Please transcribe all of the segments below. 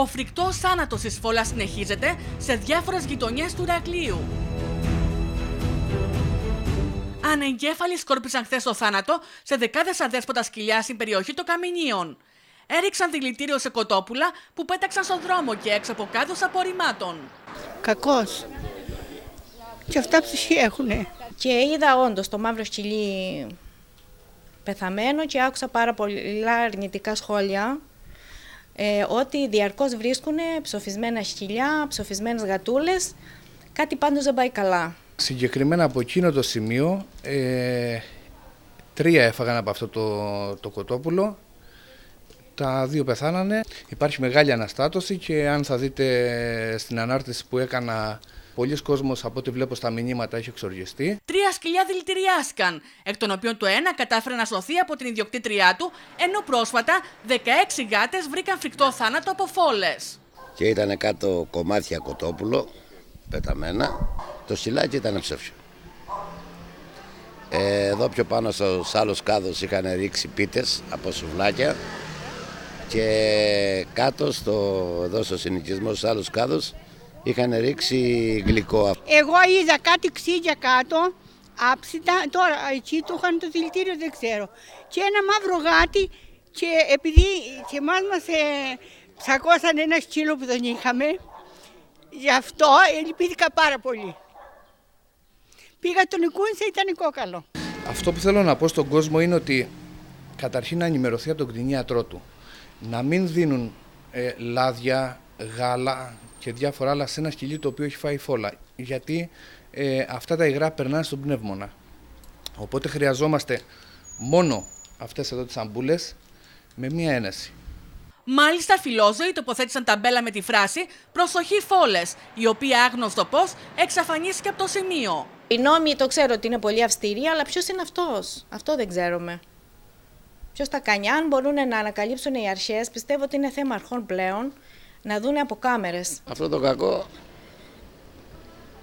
Ο φρικτός θάνατος της φόλας συνεχίζεται σε διάφορες γειτονιές του Ηρακλείου. Ανεγκέφαλοι σκόρπισαν χθες το θάνατο σε δεκάδες αδέσποτα σκυλιά στην περιοχή των Καμινίων. Έριξαν δηλητήριο σε κοτόπουλα που πέταξαν στον δρόμο και έξω από κάδου απορριμμάτων. Κακός. Και αυτά ψυχή έχουνε. Και είδα όντως το μαύρο σκυλί πεθαμένο και άκουσα πάρα πολλά αρνητικά σχόλια ε, ότι διαρκώς βρίσκουν ψοφισμένα σκυλιά, ψοφισμένες γατούλες. Κάτι πάντως δεν πάει καλά. Συγκεκριμένα από εκείνο το σημείο, ε, τρία έφαγαν από αυτό το, το κοτόπουλο, τα δύο πεθάνανε. Υπάρχει μεγάλη αναστάτωση και αν θα δείτε στην ανάρτηση που έκανα Πολλοί κόσμος από ό,τι βλέπω στα μηνύματα έχει εξοργιστεί. Τρία σκυλιά δηλητηριάστηκαν, εκ των οποίων το ένα κατάφερε να σωθεί από την ιδιοκτήτριά του, ενώ πρόσφατα 16 γάτες βρήκαν φρικτό θάνατο από φόλες. Και ήταν κάτω κομμάτια κοτόπουλο, πεταμένα. Το σιλάκι ήταν ψεύσιο. Ε, εδώ πιο πάνω στο άλλος κάδος είχαν ρίξει πίτες από σουβλάκια και κάτω στο, εδώ στο συνοικισμό στους άλλους κάδους είχαν ρίξει γλυκό. Εγώ είδα κάτι ξύγια κάτω, άψητα, τώρα εκεί το είχαν το δηλητήριο δεν ξέρω. Και ένα μαύρο γάτι και επειδή και εμάς μας ε, ψακώσαν ένα σκύλο που δεν είχαμε, γι' αυτό ελπίδηκα πάρα πολύ. Πήγα τον Ικούνσα, ήταν κόκαλο. Αυτό που θέλω να πω στον κόσμο είναι ότι καταρχήν να ενημερωθεί από τον κτηνίατρό του. Να μην δίνουν ε, λάδια, γάλα και διάφορα άλλα σε ένα σκυλί το οποίο έχει φάει φόλα. Γιατί ε, αυτά τα υγρά περνάνε στον πνεύμονα. Οπότε χρειαζόμαστε μόνο αυτές εδώ τις αμπούλες με μία ένεση. Μάλιστα, φιλόζωοι τοποθέτησαν ταμπέλα με τη φράση Προσοχή φόλες, η οποία άγνωστο πώς εξαφανίστηκε από το σημείο. Οι νόμοι το ξέρω ότι είναι πολύ αυστηροί, αλλά ποιος είναι αυτός, αυτό δεν ξέρουμε. Ποιος τα κάνει, αν μπορούν να ανακαλύψουν οι αρχές, πιστεύω ότι είναι θέμα αρχών πλέον να δουν από κάμερες. Αυτό το κακό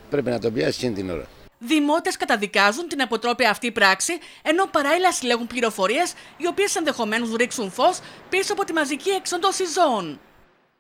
πρέπει να το πιάσει την ώρα. Δημότες καταδικάζουν την αποτρόπια αυτή πράξη, ενώ παράλληλα συλλέγουν πληροφορίες οι οποίες ενδεχομένως ρίξουν φως πίσω από τη μαζική εξόντωση ζώων.